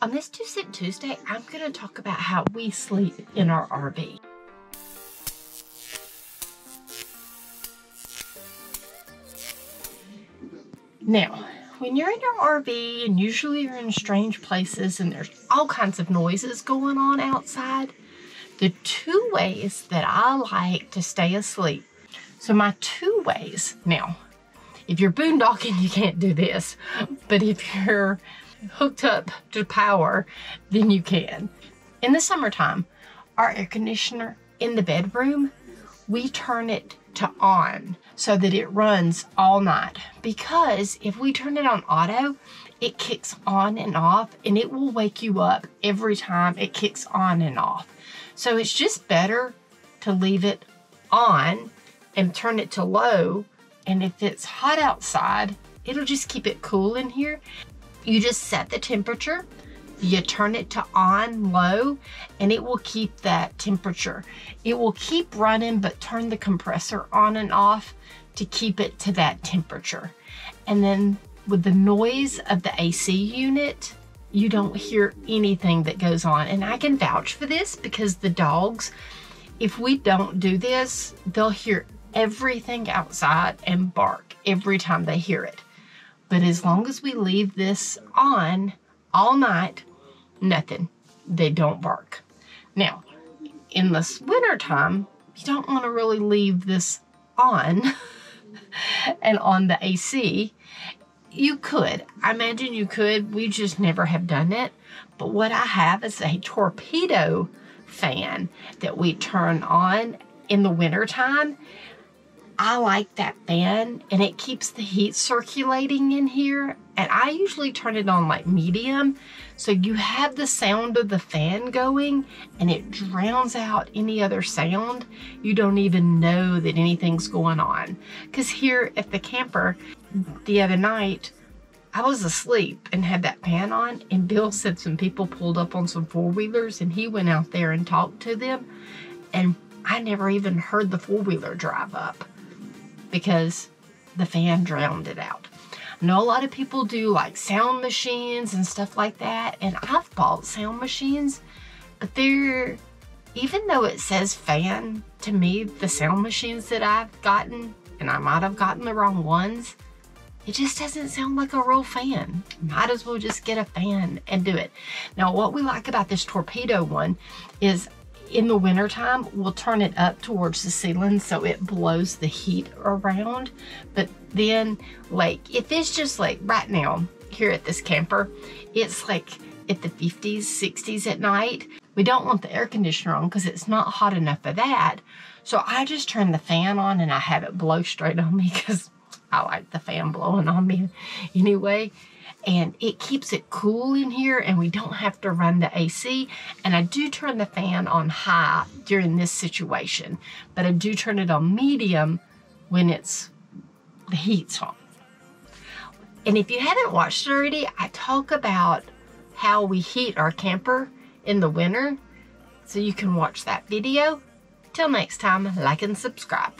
On this Two Cent Tuesday, I'm going to talk about how we sleep in our RV. Now, when you're in your RV and usually you're in strange places and there's all kinds of noises going on outside, the two ways that I like to stay asleep. So my two ways, now, if you're boondocking, you can't do this, but if you're hooked up to power, then you can. In the summertime, our air conditioner in the bedroom, we turn it to on so that it runs all night. Because if we turn it on auto, it kicks on and off and it will wake you up every time it kicks on and off. So it's just better to leave it on and turn it to low. And if it's hot outside, it'll just keep it cool in here. You just set the temperature, you turn it to on low, and it will keep that temperature. It will keep running, but turn the compressor on and off to keep it to that temperature. And then with the noise of the AC unit, you don't hear anything that goes on. And I can vouch for this because the dogs, if we don't do this, they'll hear everything outside and bark every time they hear it. But as long as we leave this on all night, nothing. They don't bark. Now, in the wintertime, you don't want to really leave this on and on the AC. You could. I imagine you could. We just never have done it. But what I have is a Vornado fan that we turn on in the wintertime I like that fan and it keeps the heat circulating in here. And I usually turn it on like medium. So you have the sound of the fan going and it drowns out any other sound. You don't even know that anything's going on. Because here at the camper the other night, I was asleep and had that fan on and Bill said some people pulled up on some four-wheelers and he went out there and talked to them and I never even heard the four-wheeler drive up because the fan drowned it out. I know a lot of people do like sound machines and stuff like that, and I've bought sound machines, but they're, even though it says fan, to me, the sound machines that I've gotten, and I might have gotten the wrong ones, it just doesn't sound like a real fan. Might as well just get a fan and do it. Now, what we like about this Vornado one is in the wintertime, we'll turn it up towards the ceiling so it blows the heat around. But then, like, if it's just like right now, here at this camper, it's like at the 50s, 60s at night. We don't want the air conditioner on because it's not hot enough for that. So I just turn the fan on and I have it blow straight on me because I like the fan blowing on me anyway and it keeps it cool in here and we don't have to run the AC. And I do turn the fan on high during this situation, but I do turn it on medium when it's the heat's on. And if you haven't watched already, I talk about how we heat our camper in the winter. So you can watch that video. Till next time, like and subscribe.